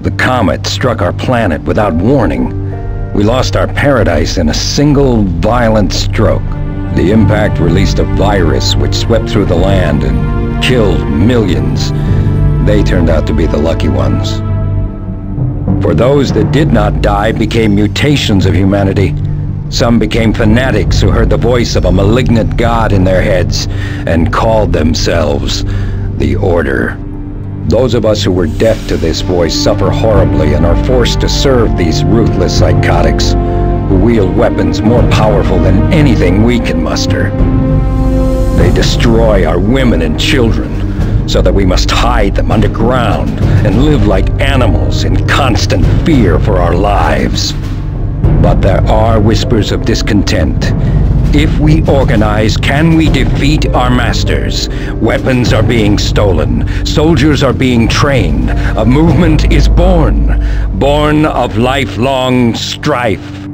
The comet struck our planet without warning. We lost our paradise in a single violent stroke. The impact released a virus which swept through the land and killed millions. They turned out to be the lucky ones. For those that did not die became mutations of humanity. Some became fanatics who heard the voice of a malignant god in their heads and called themselves the Order. Those of us who were deaf to this voice suffer horribly and are forced to serve these ruthless psychotics who wield weapons more powerful than anything we can muster. They destroy our women and children so that we must hide them underground and live like animals in constant fear for our lives. But there are whispers of discontent. If we organize, can we defeat our masters? Weapons are being stolen. Soldiers are being trained. A movement is born. Born of lifelong strife.